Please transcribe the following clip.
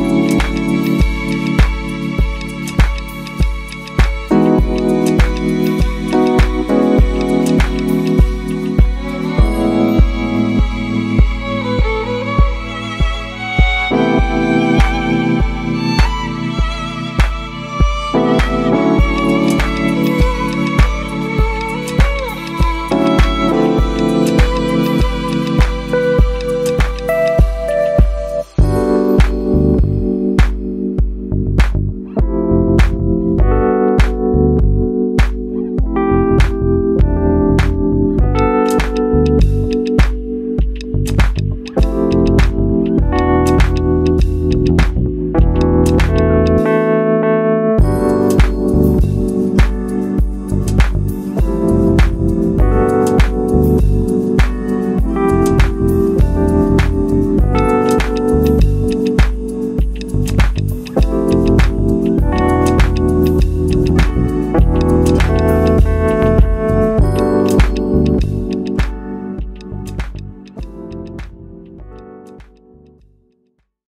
Bye.